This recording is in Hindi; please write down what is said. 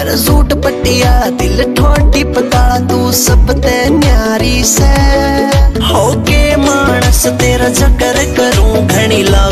पैर सूट पटिया दिल ठोटी पता तू सब ते न्यारी से होके मानस तेरा चक्कर करूँ घनी ला